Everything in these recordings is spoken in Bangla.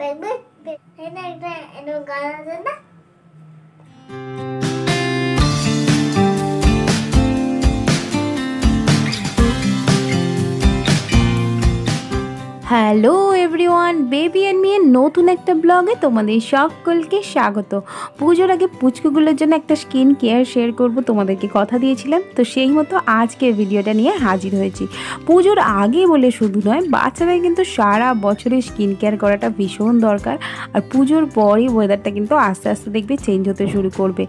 দেখবে এটা একটা এটা গান আছে না হ্যালো এভরিওয়ান বেবি অ্যান্ড মেয়ের নতুন একটা ব্লগে তোমাদের সকলকে স্বাগত। পুজোর আগে পুচকুগুলোর জন্য একটা স্কিন কেয়ার শেয়ার করব, তোমাদেরকে কথা দিয়েছিলাম। তো সেই মতো আজকে ভিডিওটা নিয়ে হাজির হয়েছি। পুজোর আগে বলে শুধু নয়, বাচ্চাদের কিন্তু সারা বছরে স্কিন কেয়ার করাটা ভীষণ দরকার। আর পুজোর পরই ওয়েদারটা কিন্তু আস্তে আস্তে দেখবে চেঞ্জ হতে শুরু করবে।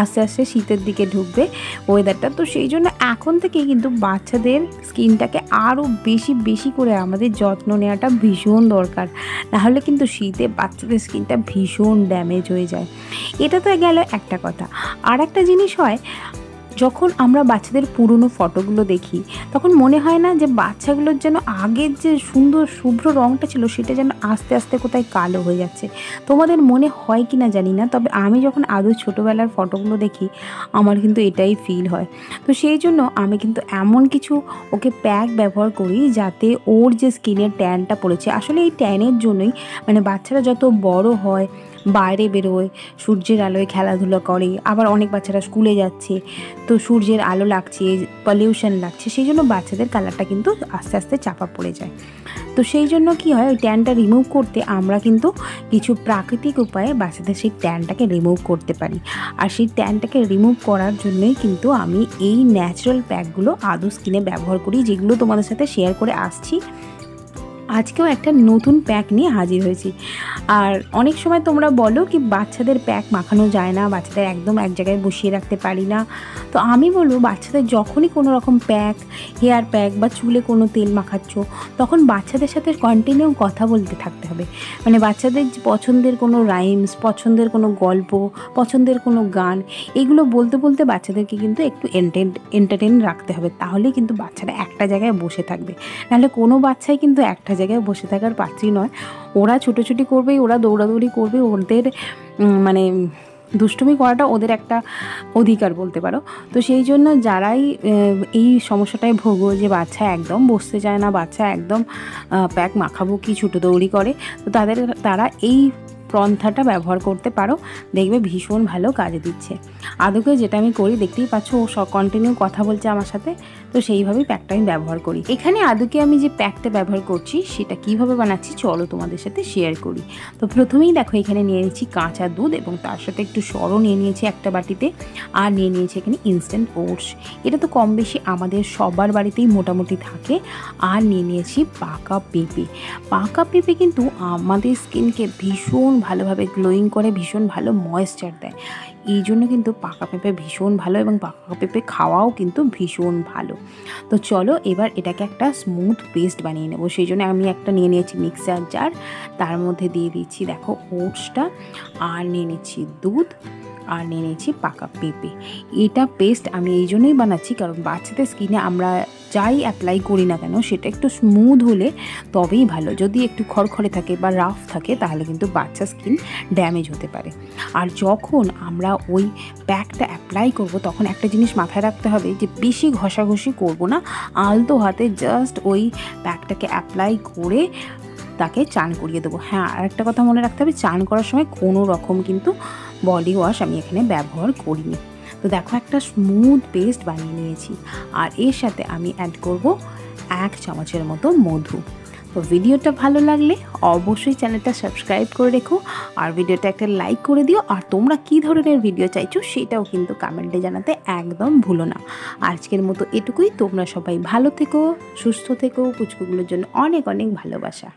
আস্তে আস্তে শীতের দিকে ঢুকবে ওয়েদারটা তো সেই জন্য এখন থেকে কিন্তু বাচ্চাদের স্কিনটাকে আরও বেশি বেশি করে আমাদের যত্ন নেওয়াটা ভীষণ দরকার। নাহলে কিন্তু শীতে বাচ্চাদের স্কিনটা ভীষণ ড্যামেজ হয়ে যায়। এটা তো গেল একটা কথা। আর একটা জিনিস হয় যখন আমরা বাচ্চাদের পুরনো ফটোগুলো দেখি, তখন মনে হয় না যে বাচ্চাগুলোর যেন আগের যে সুন্দর শুভ্র রঙটা ছিল, সেটা যেন আস্তে আস্তে কোথায় কালো হয়ে যাচ্ছে। তোমাদের মনে হয় কি না জানি না, তবে আমি যখন আদৌ ছোটোবেলার ফটোগুলো দেখি, আমার কিন্তু এটাই ফিল হয়। তো সেই জন্য আমি কিন্তু এমন কিছু ওকে প্যাক ব্যবহার করি, যাতে ওর যে স্কিনের ট্যানটা পড়েছে, আসলে এই ট্যানের জন্যই মানে বাচ্চারা যত বড় হয় বাইরে বেরোয়, সূর্যের আলোয় খেলাধুলো করে, আবার অনেক বাচ্চারা স্কুলে যাচ্ছে। তো সূর্যের আলো লাগছে পলিউশন লাগছে, সেই জন্য বাচ্চাদের কালারটা কিন্তু আস্তে আস্তে চাপা পড়ে যায়। তো সেই জন্য কি হয়, ওই ট্যানটা রিমুভ করতে আমরা কিন্তু কিছু প্রাকৃতিক উপায়ে বাচ্চাদের সেই ট্যানটাকে রিমুভ করতে পারি। আর সেই ট্যানটাকে রিমুভ করার জন্যই কিন্তু আমি এই ন্যাচারাল প্যাকগুলো আদৌ স্কিনে ব্যবহার করি, যেগুলো তোমাদের সাথে শেয়ার করে আসছি। আজকেও একটা নতুন প্যাক নিয়ে হাজির হয়েছি। আর অনেক সময় তোমরা বলো কি, বাচ্চাদের প্যাক মাখানো যায় না, বাচ্চাদের একদম এক জায়গায় বসিয়ে রাখতে পারি না। তো আমি বলব, বাচ্চাদের যখনই কোনো রকম প্যাক হেয়ার প্যাক বা চুলে কোনো তেল মাখাচ্ছ, তখন বাচ্চাদের সাথে কন্টিনিউ কথা বলতে থাকতে হবে। মানে বাচ্চাদের পছন্দের কোনো রাইমস পছন্দের কোনো গল্প, পছন্দের কোনো গান, এগুলো বলতে বলতে বাচ্চাদেরকে কিন্তু একটু এন্টেন এন্টারটেন রাখতে হবে। তাহলেই কিন্তু বাচ্চারা একটা জায়গায় বসে থাকবে। নাহলে কোনো বাচ্চাই কিন্তু একটা জায়গায় বসে থাকার পাত্রী নয়। ওরা ছুটোছুটি করবেই, ওরা দৌড়াদৌড়ি করবে, ওদের মানে দুষ্টুমি করাটা ওদের একটা অধিকার বলতে পারো। তো সেই জন্য যারাই এই সমস্যাটায় ভোগো যে বাচ্চা একদম বসতে চায় না, বাচ্চা একদম প্যাক মাখাবো কি ছুটো দৌড়ি করে, তো তাদের, তারা এই পন্থাটা ব্যবহার করতে পারো। দেখবে ভীষণ ভালো কাজে দিচ্ছে। আদৌকে যেটা আমি করি, দেখতেই পাচ্ছ ও কন্টিনিউ কথা বলছে আমার সাথে, তো সেইভাবেই প্যাকটা আমি ব্যবহার করি। এখানে আদৌকে আমি যে প্যাকটা ব্যবহার করছি, সেটা কীভাবে বানাচ্ছি চলো তোমাদের সাথে শেয়ার করি। তো প্রথমেই দেখো, এখানে নিয়ে নিয়েছি কাঁচা দুধ এবং তার সাথে একটু সরও নিয়ে নিয়েছি একটা বাটিতে আর নিয়ে নিয়েছি এখানে ইনস্ট্যান্ট ওটস এটা তো কম বেশি আমাদের সবার বাড়িতেই মোটামুটি থাকে। আর নিয়ে নিয়েছি পাকা পেঁপে। পাকা পেঁপে কিন্তু আমাদের স্কিনকে ভীষণ ভালোভাবে গ্লোয়িং করে, ভীষণ ভালো ময়েশ্চার দেয়। এই জন্য কিন্তু পাকা পেঁপে ভীষণ ভালো এবং পাকা পেঁপে খাওয়াও কিন্তু ভীষণ ভালো। তো চলো এবার এটাকে একটা স্মুথ পেস্ট বানিয়ে নেব। সেই জন্য আমি একটা নিয়ে নিয়েছি মিক্সার জার তার মধ্যে দিয়ে দিচ্ছি দেখো ওটসটা আর নিয়ে নিচ্ছি দুধ আর নিয়ে নিয়েছি পাকা পেঁপে। এটা পেস্ট আমি এই জন্যই বানাচ্ছি, কারণ বাচ্চাদের স্কিনে আমরা যাই অ্যাপ্লাই করি না কেন, সেটা একটু স্মুথ হলে তবেই ভালো। যদি একটু খড়খড়ে থাকে বা রাফ থাকে, তাহলে কিন্তু বাচ্চা স্কিন ড্যামেজ হতে পারে। আর যখন আমরা ওই প্যাকটা অ্যাপ্লাই করব, তখন একটা জিনিস মাথায় রাখতে হবে যে বেশি ঘষাঘষি করব না। আলতো হাতে জাস্ট ওই প্যাকটাকে অ্যাপ্লাই করে তাকে চান করিয়ে দেবো। হ্যাঁ আর একটা কথা মনে রাখতে হবে, চান করার সময় কোনো রকম কিন্তু বডি ওয়াশ আমি এখানে ব্যবহার করিনি। তো দেখো একটা স্মুথ পেস্ট বানিয়ে নিয়েছি। আর এর সাথে আমি অ্যাড করব এক চামচের মতো মধু। তো ভিডিওটা ভালো লাগলে অবশ্যই চ্যানেলটা সাবস্ক্রাইব করে রেখো। আর ভিডিওটা একটা লাইক করে দিও। আর তোমরা কী ধরনের ভিডিও চাইছো সেটাও কিন্তু কমেন্টে জানাতে একদম ভুলো না। আজকের মতো এটুকুই। তোমরা সবাই ভালো থেকো, সুস্থ থেকো। পুচকুগুলোর জন্য অনেক অনেক ভালোবাসা।